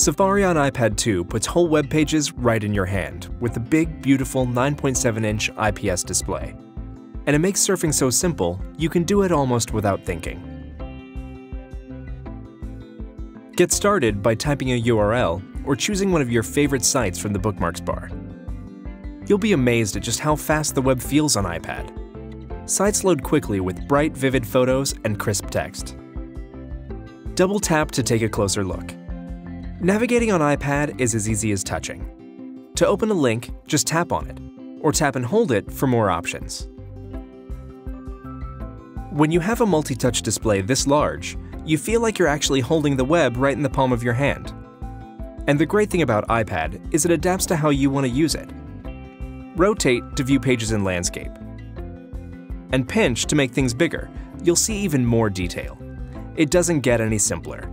Safari on iPad 2 puts whole web pages right in your hand with a big, beautiful 9.7-inch IPS display. And it makes surfing so simple, you can do it almost without thinking. Get started by typing a URL or choosing one of your favorite sites from the bookmarks bar. You'll be amazed at just how fast the web feels on iPad. Sites load quickly with bright, vivid photos and crisp text. Double tap to take a closer look. Navigating on iPad is as easy as touching. To open a link, just tap on it, or tap and hold it for more options. When you have a multi-touch display this large, you feel like you're actually holding the web right in the palm of your hand. And the great thing about iPad is it adapts to how you want to use it. Rotate to view pages in landscape. And pinch to make things bigger, you'll see even more detail. It doesn't get any simpler.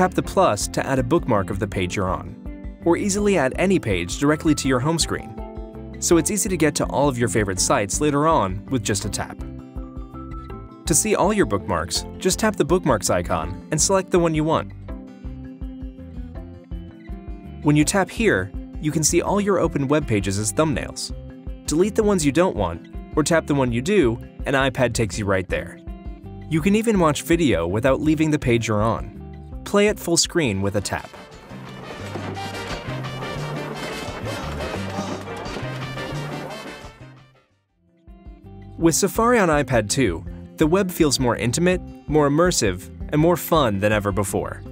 Tap the plus to add a bookmark of the page you're on, or easily add any page directly to your home screen. So it's easy to get to all of your favorite sites later on with just a tap. To see all your bookmarks, just tap the bookmarks icon and select the one you want. When you tap here, you can see all your open web pages as thumbnails. Delete the ones you don't want, or tap the one you do, and iPad takes you right there. You can even watch video without leaving the page you're on play it full screen with a tap. With Safari on iPad 2, the web feels more intimate, more immersive, and more fun than ever before.